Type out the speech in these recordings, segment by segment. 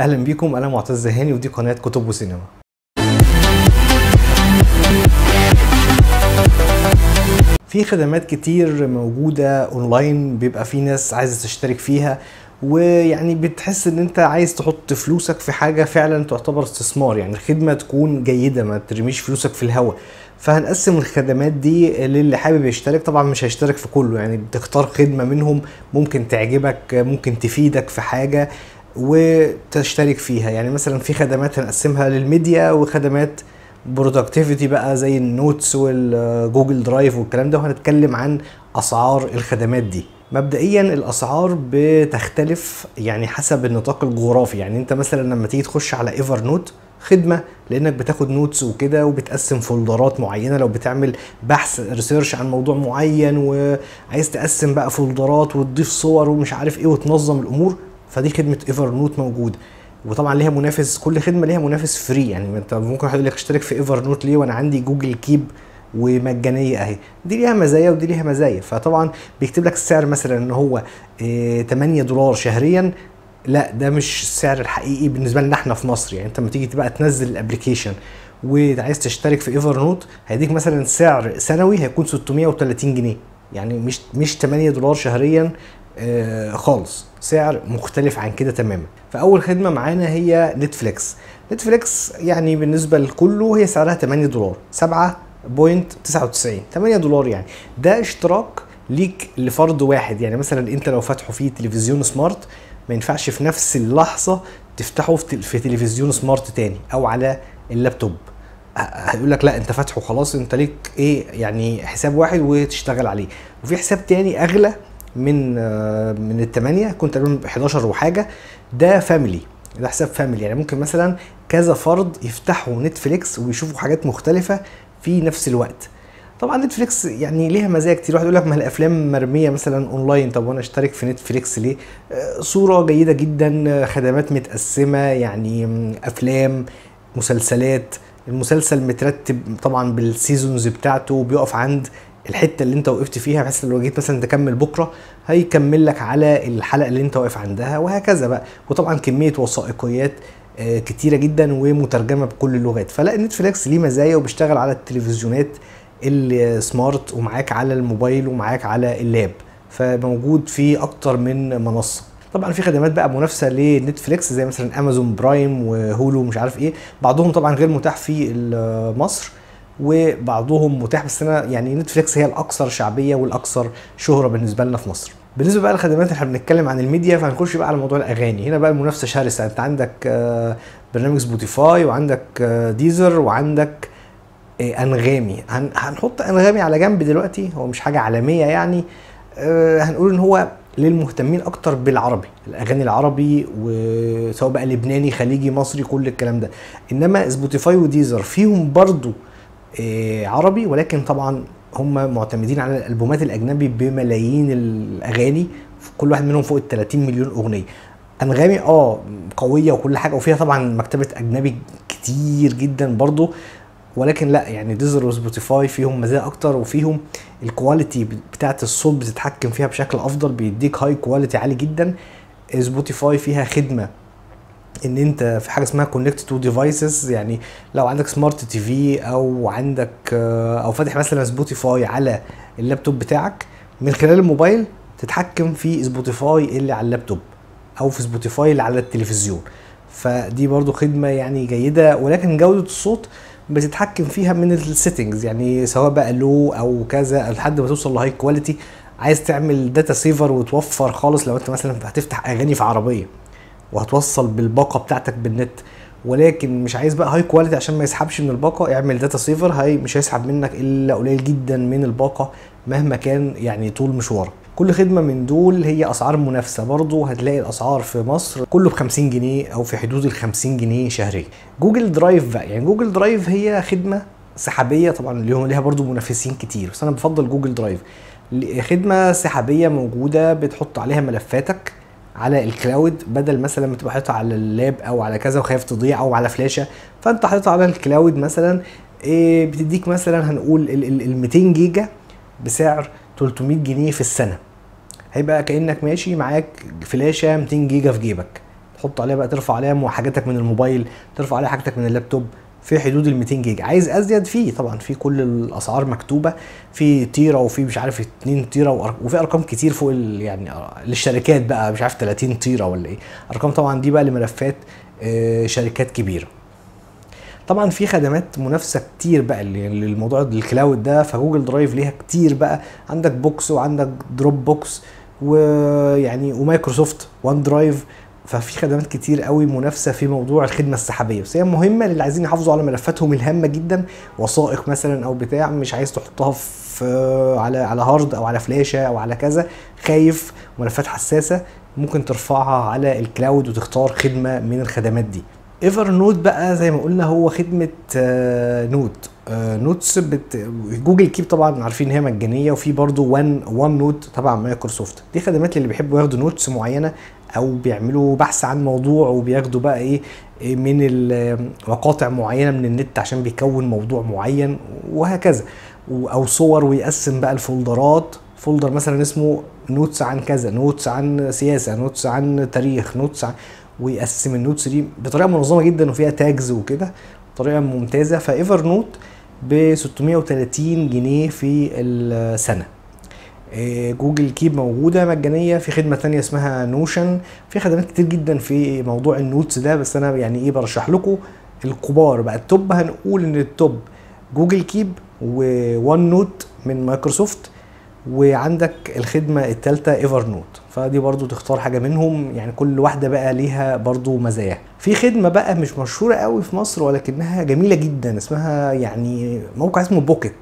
أهلا بيكم أنا معتز هاني ودي قناة كتب وسينما. في خدمات كتير موجودة أونلاين بيبقى في ناس عايزة تشترك فيها ويعني بتحس إن أنت عايز تحط فلوسك في حاجة فعلا تعتبر استثمار يعني الخدمة تكون جيدة ما ترميش فلوسك في الهواء. فهنقسم الخدمات دي للي حابب يشترك طبعا مش هيشترك في كله يعني بتختار خدمة منهم ممكن تعجبك ممكن تفيدك في حاجة. وتشترك فيها. يعني مثلا في خدمات هنقسمها للميديا وخدمات productivity بقى زي ال notes وال Google Drive والكلام ده وهنتكلم عن أسعار الخدمات دي. مبدئيا الأسعار بتختلف يعني حسب النطاق الجغرافي. يعني أنت مثلا لما تيجي تخش على Evernote خدمة لأنك بتاخد notes وكده وبتقسم فولدرات معينة. لو بتعمل بحث research عن موضوع معين وعايز تقسم بقى فولدرات وتضيف صور ومش عارف إيه وتنظم الأمور فدي خدمة Evernote موجودة. وطبعا ليها منافس كل خدمة ليها منافس free يعني انت ممكن حد يقول لك اشترك في Evernote ليه وأنا عندي Google Keep ومجانية أهي. دي ليها مزايا ودي ليها مزايا. فطبعا بيكتب لك السعر مثلا إن هو آه 8 دولار شهريا. لا ده مش السعر الحقيقي بالنسبة لنا إحنا في مصر. يعني أنت لما تيجي بقى تنزل ال application وعايز تشترك في Evernote هيديك مثلا سعر سنوي هيكون 630 جنيه. يعني مش مش 8 دولار شهريا آه خالص. سعر مختلف عن كده تماما. فأول خدمة معانا هي Netflix. Netflix يعني بالنسبة لكله هي سعرها 8 دولار. 7.99 8 دولار يعني. ده اشتراك ليك لفرد واحد. يعني مثلا أنت لو فاتحه فيه تلفزيون smart ما ينفعش في نفس اللحظة تفتحه في تلفزيون smart تاني أو على اللابتوب. هيقول لك لا أنت فاتحه خلاص أنت ليك إيه يعني حساب واحد وتشتغل عليه. وفي حساب تاني أغلى من من الثمانية كنت تقريبا 11 وحاجة. ده family ده حساب family يعني ممكن مثلا كذا فرد يفتحوا Netflix ويشوفوا حاجات مختلفة في نفس الوقت. طبعا Netflix يعني ليها مزايا كتير. واحد يقول لك ما الأفلام مرمية مثلا اونلاين طب وأنا أشترك في Netflix ليه؟ صورة جيدة جدا خدمات متقسمة يعني أفلام مسلسلات. المسلسل مترتب طبعا بال seasons بتاعته بيقف عند الحتة اللي انت وقفت فيها بحيث لو جيت مثلا تكمل بكرة هيكمل لك على الحلقة اللي انت واقف عندها وهكذا بقى. وطبعا كمية وثائقيات كتيرة جدا ومترجمة بكل اللغات. فلا Netflix ليه مزايا وبيشتغل على التلفزيونات ال smart ومعاك على الموبايل ومعاك على ال lap. فموجود في أكتر من منصة. طبعا في خدمات بقى منافسة ل Netflix زي مثلا Amazon Prime و Hulu مش عارف إيه. بعضهم طبعا غير متاح في مصر. وبعضهم متاح. بس أنا يعني Netflix هي الأكثر شعبية والأكثر شهرة بالنسبة لنا في مصر. بالنسبة بقى للخدمات إحنا بنتكلم عن الميديا فهنخش بقى على موضوع الأغاني. هنا بقى المنافسة شرسة. أنت عندك برنامج Spotify وعندك Deezer وعندك أنغامي. هنحط أنغامي على جنب دلوقتي. هو مش حاجة عالمية يعني. هنقول إن هو للمهتمين أكتر بالعربي. الأغاني العربي وسواء بقى لبناني خليجي مصري كل الكلام ده. إنما Spotify و Deezer فيهم برضو عربي ولكن طبعا هم معتمدين على الألبومات الأجنبي بملايين الأغاني كل واحد منهم فوق ال 30 مليون أغنية. أنغامي آه قوية وكل حاجة وفيها طبعا مكتبة أجنبي كتير جدا برضو ولكن لا يعني Deezer و Spotify فيهم مزايا أكتر وفيهم ال quality بتاعت الصوت بتتحكم فيها بشكل أفضل بيديك high quality عالي جدا. Spotify فيها خدمة إن أنت في حاجة اسمها connect to devices يعني لو عندك smart TV أو عندك أو فاتح مثلا Spotify على اللابتوب بتاعك من خلال الموبايل تتحكم في Spotify اللي على اللابتوب أو في Spotify اللي على التلفزيون. فدي برضو خدمة يعني جيدة ولكن جودة الصوت بتتحكم فيها من ال settings يعني سواء بقى low أو كذا لحد ما توصل ل high quality عايز تعمل data saver وتوفر خالص لو أنت مثلا هتفتح أغاني في عربية. وهتوصل بالباقة بتاعتك بالنت. ولكن مش عايز بقى high quality عشان ما يسحبش من الباقة. اعمل data saver هاي مش هيسحب منك إلا قليل جدا من الباقة مهما كان يعني طول مشوارك. كل خدمة من دول هي أسعار منافسة. برضو هتلاقي الأسعار في مصر كله ب 50 جنيه أو في حدود ال 50 جنيه شهريا. Google Drive بقى يعني Google Drive هي خدمة سحابية. طبعا اللي ليها برضو منافسين كتير بس أنا بفضل Google Drive خدمة سحابية موجودة بتحط عليها ملفاتك. على ال cloud بدل مثلا ما تبقى حاططها على اللاب أو على كذا وخايف تضيع أو على فلاشة فأنت حاططها على ال cloud مثلا إيه بتديك مثلا هنقول ال 200 جيجا بسعر 300 جنيه في السنة. هيبقى كأنك ماشي معاك فلاشة 200 جيجا في جيبك. تحط عليها بقى ترفع عليها حاجاتك من الموبايل ترفع عليها حاجتك من اللابتوب في حدود ال 200 جيجا. عايز أزيد فيه طبعا في كل الأسعار مكتوبة في تيرا وفي مش عارف 2 تيرا وفي أرقام كتير فوق يعني للشركات بقى مش عارف 30 تيرا ولا إيه. أرقام طبعا دي بقى لملفات آه، شركات كبيرة. طبعا في خدمات منافسة كتير بقى للموضوع ال cloud ده. ف Google Drive ليها كتير بقى. عندك Box وعندك Dropbox ويعني و Microsoft OneDrive ففي خدمات كتير قوي منافسة في موضوع الخدمة السحابية. بس هي مهمة للي عايزين يحافظوا على ملفاتهم الهامة جدا وثائق مثلا أو بتاع مش عايز تحطها في على على هارد أو على فلاشة أو على كذا خايف ملفات حساسة ممكن ترفعها على ال cloud وتختار خدمة من الخدمات دي. Evernote بقى زي ما قلنا هو خدمة آه، note notes بت... Google Keep طبعا عارفين إن هي مجانية وفي برضو وان OneNote تبع مايكروسوفت. دي خدمات اللي بيحبوا ياخدوا notes معينة أو بيعملوا بحث عن موضوع وبياخدوا بقى إيه إيه من مقاطع معينة من النت عشان بيكون موضوع معين وهكذا. أو صور ويقسم بقى الفولدرات. folder مثلا اسمه notes عن كذا notes عن سياسة notes عن تاريخ notes عن ويقسم ال notes دي بطريقة منظمة جدا وفيها tags وكده. طريقة ممتازة. ف Evernote ب 630 جنيه في السنة. إيه، Google Keep موجودة مجانية. في خدمة تانية اسمها Notion. في خدمات كتير جدا في موضوع ال notes ده بس أنا يعني إيه برشح لكم الكبار بقى. ال top هنقول إن ال top Google Keep و OneNote من مايكروسوفت. وعندك الخدمة التالتة Evernote فدي برضو تختار حاجة منهم. يعني كل واحدة بقى ليها برضو مزايا في خدمة بقى مش مشهورة قوي في مصر ولكنها جميلة جدا. اسمها يعني موقع اسمه Pocket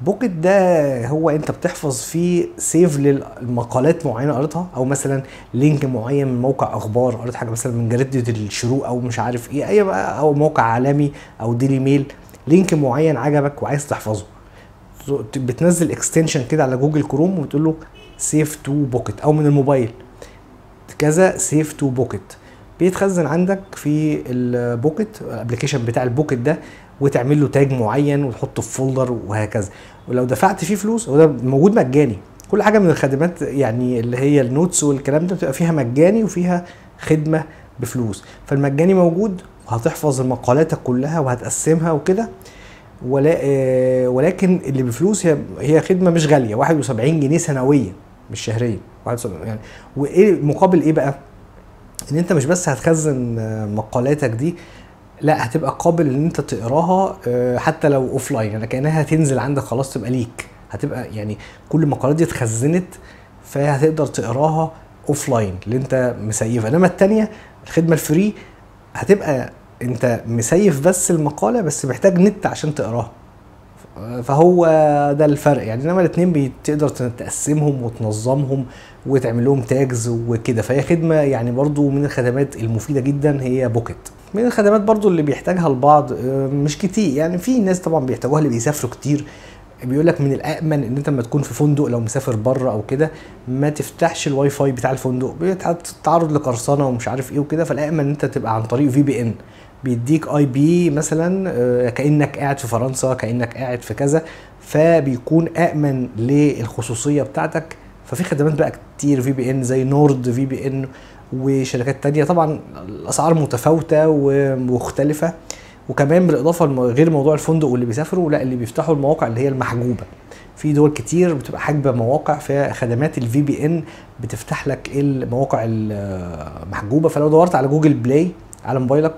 Pocket ده هو انت بتحفظ فيه save للمقالات معينة قريتها أو مثلا link معين من موقع أخبار قريت حاجة مثلا من جريده الشروق أو مش عارف إيه أي بقى أو موقع عالمي أو Daily Mail. link معين عجبك وعايز تحفظه. بتنزل extension كده على Google Chrome وتقول له save to Pocket أو من الموبايل. كذا save to Pocket بيتخزن عندك في ال Pocket ال application بتاع ال Pocket ده وتعمل له tag معين وتحطه في folder وهكذا. ولو دفعت فيه فلوس هو ده موجود مجاني. كل حاجة من الخدمات يعني اللي هي ال notes والكلام ده بتبقى فيها مجاني وفيها خدمة بفلوس. فالمجاني موجود وهتحفظ مقالاتك كلها وهتقسمها وكده. ولا آه، ولكن اللي بفلوس هي هي خدمة مش غالية. 71 جنيه سنويا مش شهريا. 71 يعني. وإيه مقابل إيه بقى؟ إن أنت مش بس هتخزن آه، مقالاتك دي لا هتبقى قابل إن أنت تقراها آه، حتى لو offline يعني كأنها هتنزل عندك خلاص تبقى ليك. هتبقى يعني كل المقالات دي اتخزنت فهتقدر تقراها offline اللي أنت مسيفها. إنما التانية الخدمة ال free هتبقى انت مسيف بس المقالة بس محتاج نت عشان تقراها. فهو ده الفرق. يعني إنما الاثنين بتقدر تقسمهم وتنظمهم وتعمل لهم tags وكده. فهي خدمة يعني برضو من الخدمات المفيدة جدا هي Pocket من الخدمات برضو اللي بيحتاجها البعض آه، مش كتير. يعني في ناس طبعا بيحتاجوها اللي بيسافروا كتير. بيقول لك من الامن إن أنت لما تكون في فندق لو مسافر بره أو كده ما تفتحش الواي فاي بتاع الفندق. بتتعرض لقرصنة ومش عارف إيه وكده. فالامن إن أنت تبقى عن طريق VPN بيديك IP مثلا آه، كأنك قاعد في فرنسا كأنك قاعد في كذا فبيكون آمن للخصوصية بتاعتك. ففي خدمات بقى كتير في بي ان زي نورد في بي ان وشركات تانية. طبعا الأسعار متفاوتة ومختلفة. وكمان بالإضافة غير موضوع الفندق واللي بيسافروا لا اللي بيفتحوا المواقع اللي هي المحجوبة. في دول كتير بتبقى حاجبة مواقع فخدمات ال VPN بتفتح لك المواقع المحجوبه فلو دورت على Google Play على موبايلك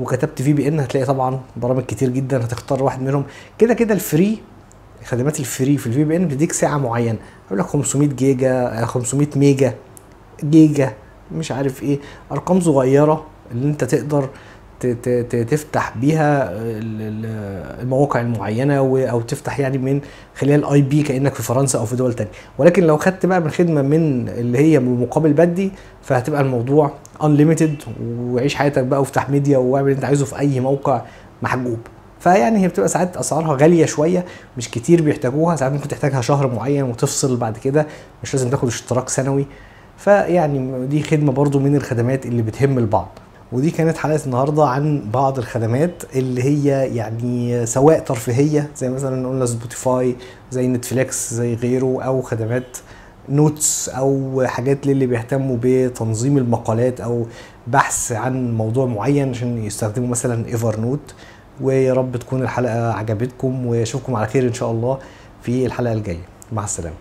وكتبت VPN هتلاقي طبعا برامج كتير جدا هتختار واحد منهم. كده كده ال free خدمات ال free في ال VPN بتديك سعة معينة. يقول لك 500 جيجا آه، 500 ميجا جيجا مش عارف إيه. أرقام صغيرة اللي أنت تقدر تفتح بيها ال- المواقع المعينة أو تفتح يعني من خلال IP كأنك في فرنسا أو في دول تانية. ولكن لو خدت بقى من خدمة من اللي هي بمقابل مادي فهتبقى الموضوع unlimited وعيش حياتك بقى وافتح ميديا واعمل اللي انت عايزه في أي موقع محجوب. فيعني هي بتبقى ساعات أسعارها غالية شوية مش كتير بيحتاجوها ساعات ممكن تحتاجها شهر معين وتفصل بعد كده مش لازم تاخد اشتراك سنوي. فيعني دي خدمة برضو من الخدمات اللي بتهم البعض. ودي كانت حلقة النهارده عن بعض الخدمات اللي هي يعني سواء ترفيهية زي مثلا قلنا Spotify زي Netflix زي غيره أو خدمات notes أو حاجات للي بيهتموا بتنظيم المقالات أو بحث عن موضوع معين عشان يستخدموا مثلا Evernote ويا رب تكون الحلقة عجبتكم وأشوفكم على خير إن شاء الله في الحلقة الجاية. مع السلامة.